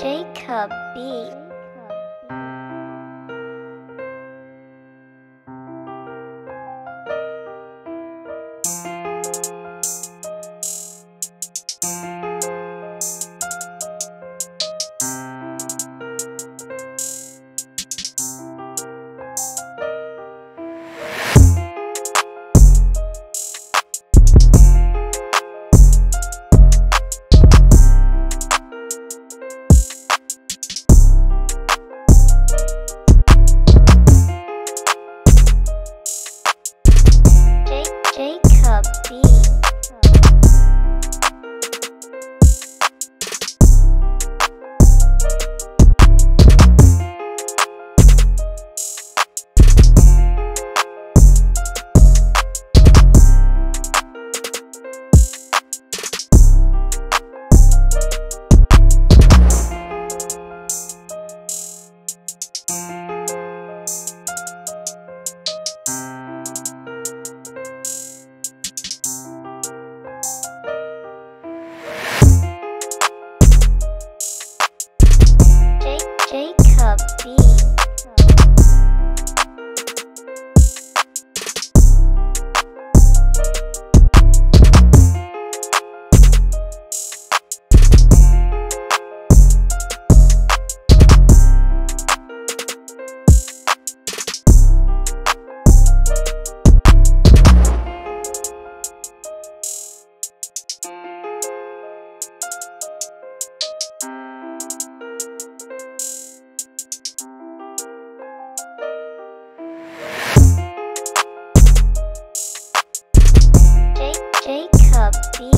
Jacob B. beat. Be be